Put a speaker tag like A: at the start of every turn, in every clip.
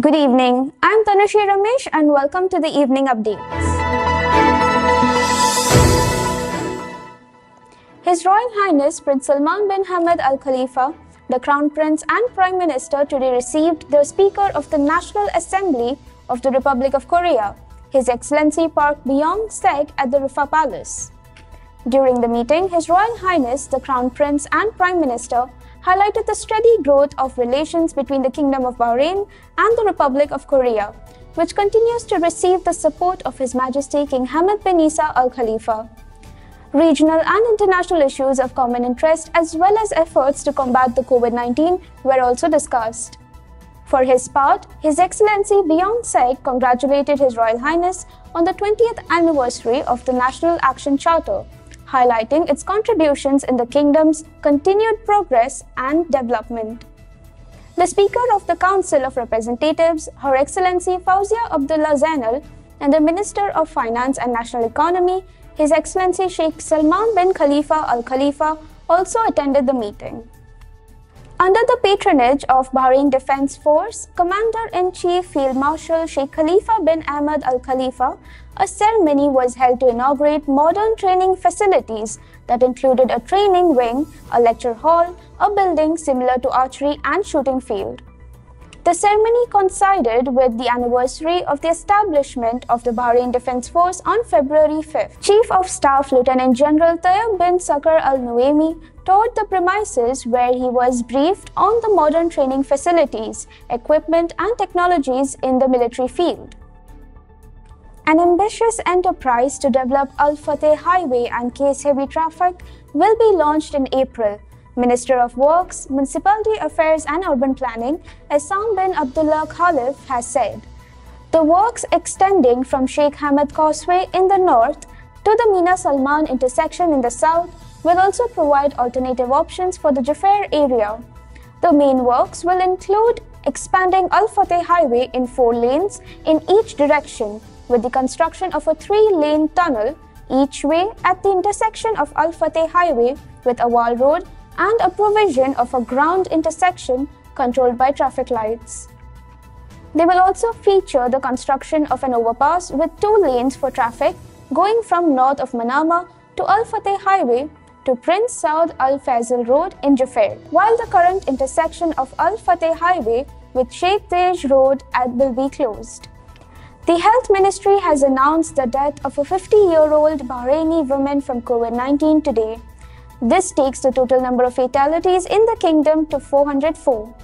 A: Good evening. I'm Tanushi Ramesh and welcome to the evening updates. His Royal Highness Prince Salman bin Hamad Al Khalifa, the Crown Prince and Prime Minister today received the Speaker of the National Assembly of the Republic of Korea, His Excellency Park Byung-sek at the Riffa Palace. During the meeting, His Royal Highness the Crown Prince and Prime Minister highlighted the steady growth of relations between the Kingdom of Bahrain and the Republic of Korea, which continues to receive the support of His Majesty King Hamad bin Isa Al Khalifa. Regional and international issues of common interest, as well as efforts to combat the COVID 19, were also discussed. For his part, His Excellency Byung-sek congratulated His Royal Highness on the 20th anniversary of the National Action Charter highlighting its contributions in the kingdom's continued progress and development. The Speaker of the Council of Representatives, Her Excellency Fauzia Abdullah Zainal, and the Minister of Finance and National Economy, His Excellency Sheikh Salman bin Khalifa Al Khalifa, also attended the meeting. Under the patronage of Bahrain Defense Force, Commander-in-Chief Field Marshal Sheikh Khalifa bin Ahmad Al Khalifa, a ceremony was held to inaugurate modern training facilities that included a training wing, a lecture hall, a building similar to archery and shooting field. The ceremony coincided with the anniversary of the establishment of the Bahrain Defense Force on February 5th. Chief of Staff Lieutenant General Tayyab bin Sakar Al Nuaimi toured the premises where he was briefed on the modern training facilities, equipment, and technologies in the military field. An ambitious enterprise to develop Al Fateh Highway and case heavy traffic will be launched in April. Minister of Works, Municipality Affairs and Urban Planning, Essam bin Abdullah Khalaf, has said. The works extending from Sheikh Hamad Causeway in the north to the Mina Salman intersection in the south will also provide alternative options for the Juffair area. The main works will include expanding Al Fateh Highway in four lanes in each direction with the construction of a three-lane tunnel each way at the intersection of Al Fateh Highway with Awal Road and a provision of a ground intersection controlled by traffic lights. They will also feature the construction of an overpass with two lanes for traffic going from north of Manama to Al Fateh Highway to Prince Saud Al Faisal Road in Juffair, while the current intersection of Al Fateh Highway with Sheikh Daij Road will be closed. The Health Ministry has announced the death of a 50 year old Bahraini woman from COVID 19 today. This takes the total number of fatalities in the kingdom to 404.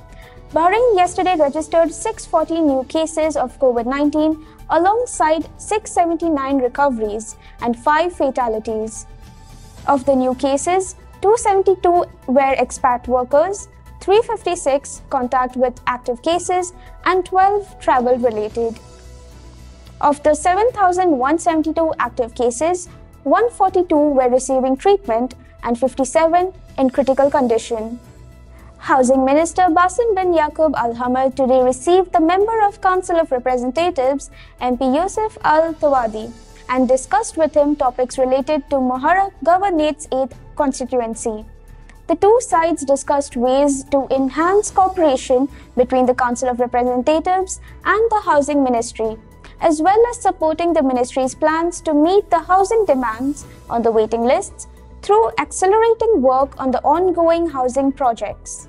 A: Bahrain yesterday registered 640 new cases of COVID 19 alongside 679 recoveries and 5 fatalities. Of the new cases, 272 were expat workers, 356 contact with active cases, and 12 travel related. Of the 7,172 active cases, 142 were receiving treatment and 57 in critical condition. Housing Minister Basim bin Yaqub Al Hamer today received the Member of Council of Representatives MP Yusuf Al Tawadi and discussed with him topics related to Muharraq Governorate's 8th constituency. The two sides discussed ways to enhance cooperation between the Council of Representatives and the Housing Ministry as well as supporting the ministry's plans to meet the housing demands on the waiting lists through accelerating work on the ongoing housing projects.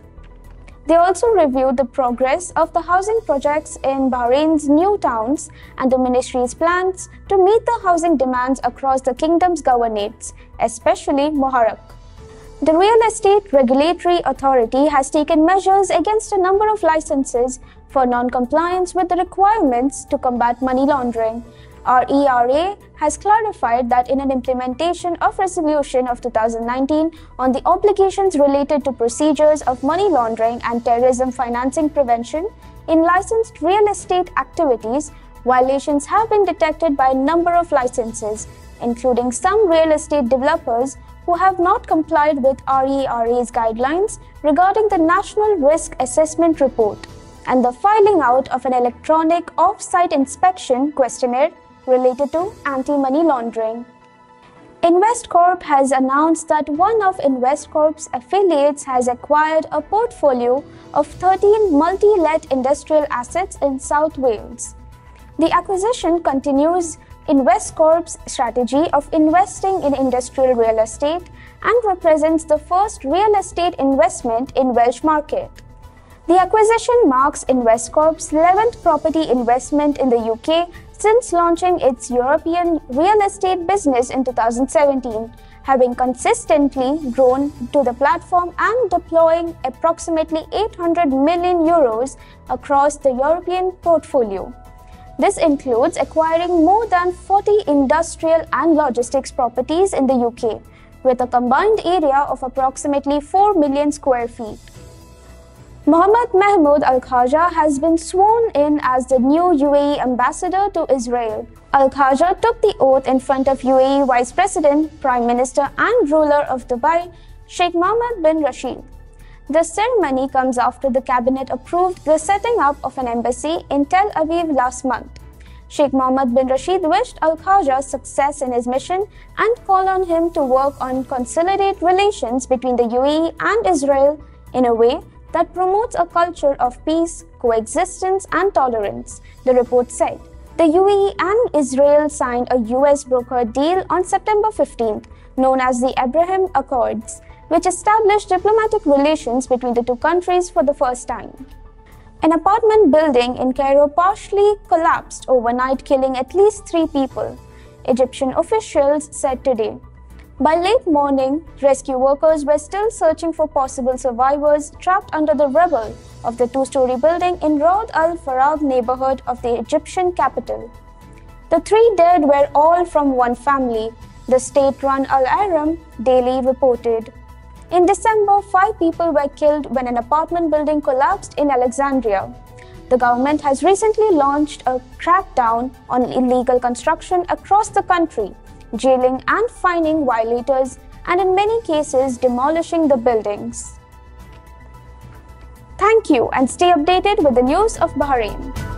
A: They also reviewed the progress of the housing projects in Bahrain's new towns and the ministry's plans to meet the housing demands across the kingdom's governorates, especially Muharraq. The Real Estate Regulatory Authority has taken measures against a number of licenses for non-compliance with the requirements to combat money laundering. RERA has clarified that in an implementation of resolution of 2019 on the obligations related to procedures of money laundering and terrorism financing prevention in licensed real estate activities, violations have been detected by a number of licenses, including some real estate developers who have not complied with RERA's guidelines regarding the National Risk Assessment Report and the filing out of an electronic off-site inspection questionnaire related to anti-money laundering. Investcorp has announced that one of Investcorp's affiliates has acquired a portfolio of 13 multi-let industrial assets in South Wales. The acquisition continues Investcorp's strategy of investing in industrial real estate and represents the first real estate investment in Welsh market. The acquisition marks Investcorp's 11th property investment in the UK since launching its European real estate business in 2017, having consistently grown to the platform and deploying approximately 800 million euros across the European portfolio. This includes acquiring more than 40 industrial and logistics properties in the UK, with a combined area of approximately 4 million square feet. Mohammed Mahmoud Al Khaja has been sworn in as the new UAE ambassador to Israel. Al Khaja took the oath in front of UAE Vice President, Prime Minister, and ruler of Dubai, Sheikh Mohammed bin Rashid. The ceremony comes after the cabinet approved the setting up of an embassy in Tel Aviv last month. Sheikh Mohammed bin Rashid wished Al Khaja success in his mission and called on him to work on consolidate relations between the UAE and Israel in a way that promotes a culture of peace, coexistence, and tolerance, the report said. The UAE and Israel signed a US brokered deal on September 15th, known as the Abraham Accords, which established diplomatic relations between the two countries for the first time. An apartment building in Cairo partially collapsed overnight, killing at least three people, Egyptian officials said today. By late morning, rescue workers were still searching for possible survivors trapped under the rubble of the two story building in Rod al Farag neighborhood of the Egyptian capital. The three dead were all from one family, the state run Al Ahram daily reported. In December, five people were killed when an apartment building collapsed in Alexandria. The government has recently launched a crackdown on illegal construction across the country jailing and fining violators, and in many cases, demolishing the buildings. Thank you and stay updated with the news of Bahrain.